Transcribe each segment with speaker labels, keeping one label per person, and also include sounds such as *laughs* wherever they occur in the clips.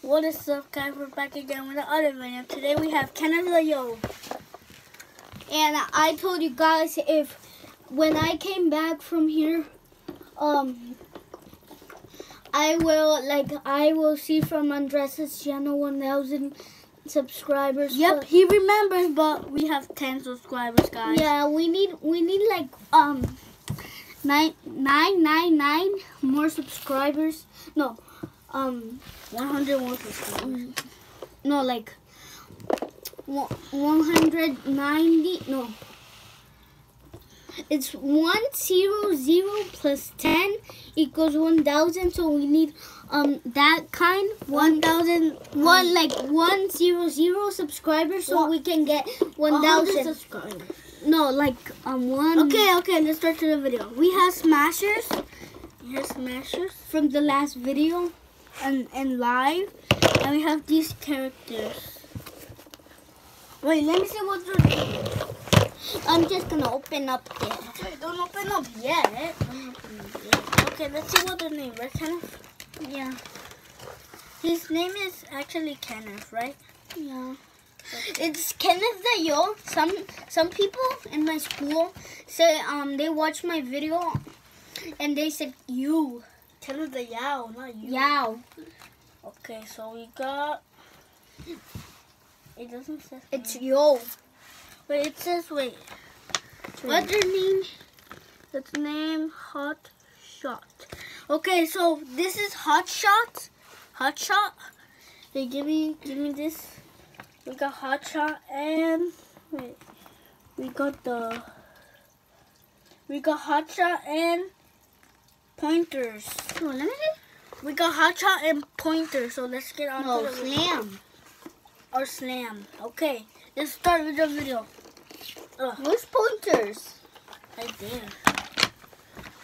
Speaker 1: What is up, guys? We're back again with another video. Today we have Kenneth Yo.
Speaker 2: And I told you guys if when I came back from here, um, I will like I will see from Andres' channel 1,000 subscribers.
Speaker 1: Yep, he remembers, but we have 10 subscribers, guys.
Speaker 2: Yeah, we need we need like um nine nine nine nine more subscribers. No, um
Speaker 1: 101 subscribers.
Speaker 2: um, no like 190 no it's 100 plus 10 equals 1000 so we need um that kind 1000 one like 100 subscribers so
Speaker 1: What?
Speaker 2: we can get
Speaker 1: 1,000
Speaker 2: 1000
Speaker 1: subscribers.
Speaker 2: no like um one
Speaker 1: Okay, okay, let's start to the video. We have Smashers. Here's Smashers
Speaker 2: from the last video
Speaker 1: and, and live. And we have these characters. Wait, let me see what they're
Speaker 2: i'm just gonna open up this
Speaker 1: Wait, don't open up yet. Open up yet. Okay, let's see what the name, right, Kenneth?
Speaker 2: yeah
Speaker 1: His name is actually Kenneth, right?
Speaker 2: Yeah. It's Kenneth the Yo. Some some people in my school say um they watched my video and they said you.
Speaker 1: Kenneth the Yao, not you.
Speaker 2: Yow.
Speaker 1: Okay, so we got. It doesn't say.
Speaker 2: It's yo.
Speaker 1: Wait, it says wait. What's your name? Its name Hot Shot. Okay, so this is Hot Shot. Hot Shot. Hey, give me, give me this. We got Hot Shot and wait. We got the. We got Hot Shot and pointers.
Speaker 2: Oh, let me see.
Speaker 1: We got Hot Shot and pointers. So let's get on
Speaker 2: No,
Speaker 1: to oh, the
Speaker 2: slam.
Speaker 1: or slam. Okay, let's start with the video. Ugh,
Speaker 2: Where's pointers?
Speaker 1: right there.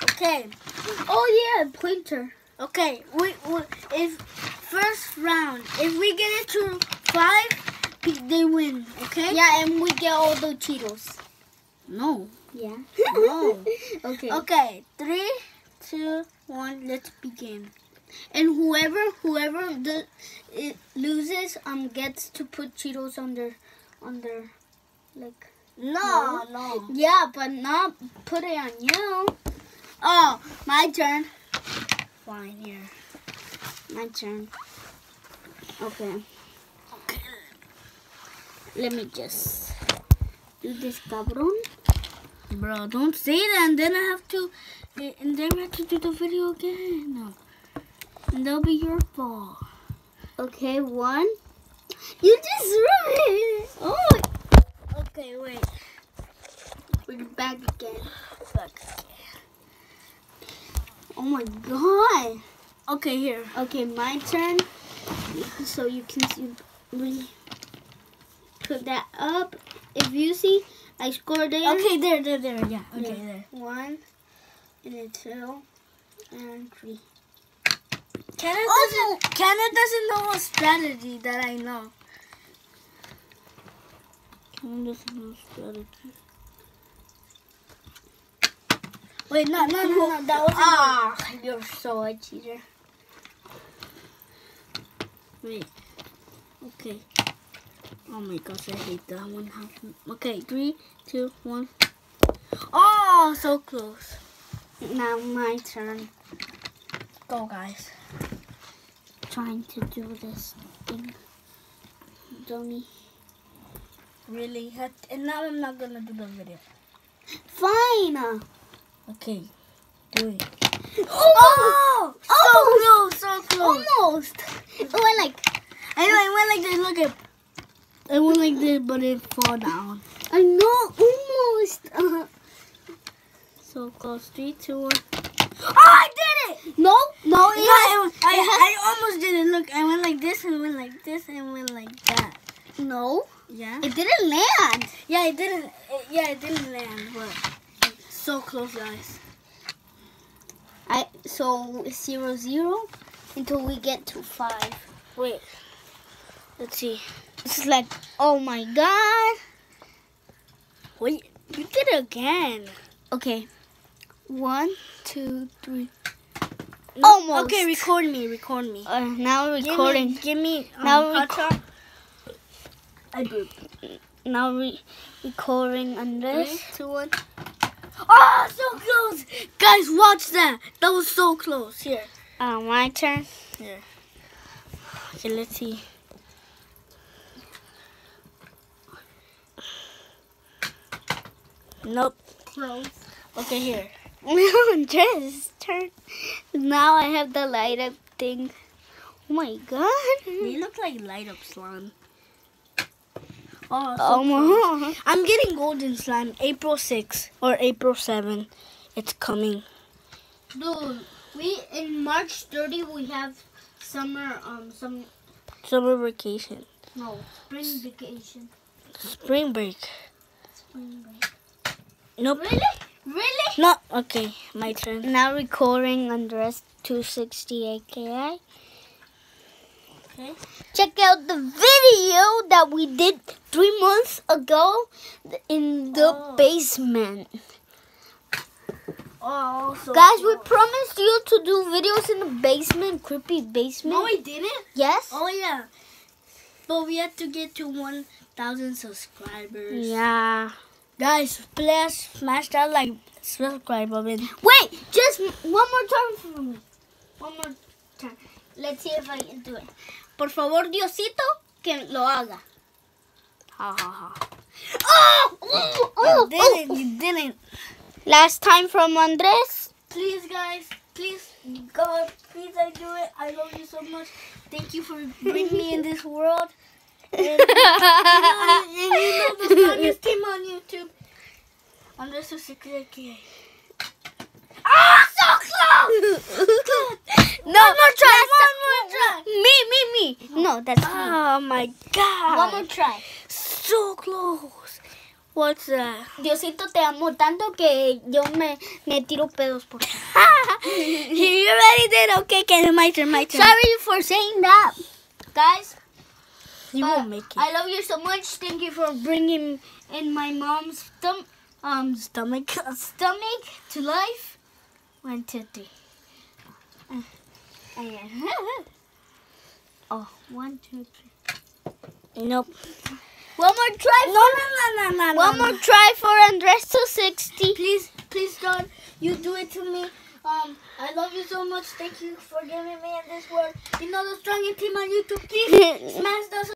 Speaker 1: Okay,
Speaker 2: Oh yeah, pointer.
Speaker 1: okay. We, we if first round, if we get it to five, they win. Okay?
Speaker 2: Yeah, and we get all the Cheetos.
Speaker 1: No.
Speaker 2: Yeah. *laughs*
Speaker 1: No.
Speaker 2: okay.
Speaker 1: Okay. Three, two, one. Let's begin.
Speaker 2: And whoever whoever the it loses um gets to put Cheetos on their on their like
Speaker 1: No, no.
Speaker 2: Yeah, but not put it on you.
Speaker 1: Oh, my turn. Fine here.
Speaker 2: My turn. Okay.
Speaker 1: Okay.
Speaker 2: Let me just do this cabron.
Speaker 1: Bro, don't say that, and then I have to, and then we have to do the video again. No. And that'll be your fault.
Speaker 2: Okay, one. You just ruined it. Oh,
Speaker 1: Okay, wait.
Speaker 2: we're back again.
Speaker 1: Back.
Speaker 2: Oh my god.
Speaker 1: Okay, here.
Speaker 2: Okay, my turn. So you can see, we put that up. If you see, I scored there.
Speaker 1: Okay, there, there, there. Yeah. Okay,
Speaker 2: Yeah.
Speaker 1: there.
Speaker 2: One, and then two, and three.
Speaker 1: Kenneth
Speaker 2: Oh,
Speaker 1: doesn't. Kenneth doesn't know a strategy that I know. Kenneth doesn't know strategy. Wait, no, no, no, no. That wasn't.
Speaker 2: Ah, you're so a cheater.
Speaker 1: Wait. Okay. Oh my gosh, I hate that one. Okay, three, two, one. Oh, so close.
Speaker 2: Now my turn.
Speaker 1: Go, guys.
Speaker 2: Trying to do this thing. Don't
Speaker 1: Really? And now I'm not gonna do the video.
Speaker 2: Fine.
Speaker 1: Okay, do it.
Speaker 2: Oh!
Speaker 1: So close, so close.
Speaker 2: Almost. It went like
Speaker 1: I know, it went like this. Look at. It went like this, but it fall down.
Speaker 2: I know, almost. Uh, *laughs*
Speaker 1: Close. Three, two, one. Oh, I did it!
Speaker 2: no, no, it has,
Speaker 1: it was, I, I almost did it. Look, I went like this and went like this and went like that.
Speaker 2: no,
Speaker 1: Yeah.
Speaker 2: it didn't land.
Speaker 1: Yeah, it didn't. It, yeah, it didn't land, but so close, guys.
Speaker 2: I so zero zero until we get to five.
Speaker 1: Wait. Let's see.
Speaker 2: This is like, oh my god.
Speaker 1: Wait, you did it again.
Speaker 2: Okay, one, two, three. Almost.
Speaker 1: Okay, record me. Record me.
Speaker 2: Uh, now
Speaker 1: Give me-
Speaker 2: recording.
Speaker 1: Give me. um,
Speaker 2: Now
Speaker 1: hot
Speaker 2: reco-
Speaker 1: shot. I do.
Speaker 2: Now re- recording Andres.
Speaker 1: Three, two, one. Oh, so close! Guys, watch that. That was so close. Here.
Speaker 2: Uh, my turn.
Speaker 1: Here. Okay, let's see. Nope.
Speaker 2: Close.
Speaker 1: Okay, here. *laughs*
Speaker 2: Andres' turn. Now I have the light up thing. Oh my god.
Speaker 1: They look like light up slime. Oh, so
Speaker 2: Oh my.
Speaker 1: I'm getting golden slime April 6 or April 7. It's coming.
Speaker 2: Dude, we in March 30 we have summer um some
Speaker 1: Summer vacation.
Speaker 2: no spring vacation.
Speaker 1: Spring break.
Speaker 2: Spring break.
Speaker 1: Nope.
Speaker 2: Really? Really?
Speaker 1: No. Okay, my turn.
Speaker 2: Now recording Andres 260 AKI.
Speaker 1: Okay.
Speaker 2: Check out the video that we did three months ago in the
Speaker 1: Oh.
Speaker 2: basement.
Speaker 1: Oh, so
Speaker 2: Guys, we promised you to do videos in the basement, creepy basement.
Speaker 1: No, we didn't.
Speaker 2: yes?
Speaker 1: Oh yeah. But we have to get to 1,000 subscribers.
Speaker 2: Yeah.
Speaker 1: Guys, please smash that like subscribe button.
Speaker 2: Wait, just one more time for me. One more time. Let's see if I can do it. Por favor, Diosito, que lo haga.
Speaker 1: Ha ha ha.
Speaker 2: Oh! Oh! Oh, oh,
Speaker 1: you didn't.
Speaker 2: oh.
Speaker 1: You didn't.
Speaker 2: Last time from Andres.
Speaker 1: Please, guys. Please, God, please, I do it. I love you so much. Thank you for bringing me in this world. *laughs* And, you know the strongest team on YouTube. I'm just so sick of that Ah, so close!
Speaker 2: No,
Speaker 1: One more try,
Speaker 2: last
Speaker 1: one
Speaker 2: time-
Speaker 1: more try.
Speaker 2: Me, me, me. No, that's me.
Speaker 1: Oh my God!
Speaker 2: One more try.
Speaker 1: So close. What's that?
Speaker 2: Diosito, te amo tanto que yo me, me tiro pedos por ti. *laughs*
Speaker 1: you already did. Okay, okay, my turn, my turn.
Speaker 2: Sorry for saying that. Guys,
Speaker 1: you
Speaker 2: but
Speaker 1: won't make it.
Speaker 2: I love you so much. Thank you for bringing in my mom's stom- um,
Speaker 1: Stomach. *laughs*
Speaker 2: stomach to life. One, two, three. Uh, *laughs* oh, one, two, three.
Speaker 1: Nope.
Speaker 2: One more try.
Speaker 1: No, no, no, no, no.
Speaker 2: One
Speaker 1: no,
Speaker 2: more
Speaker 1: no.
Speaker 2: try for Andres 260.
Speaker 1: Please, please, God, you do it to me. Um, I love you so much. Thank you for giving me in this world. You know the strongest team on YouTube. Please *laughs* smash the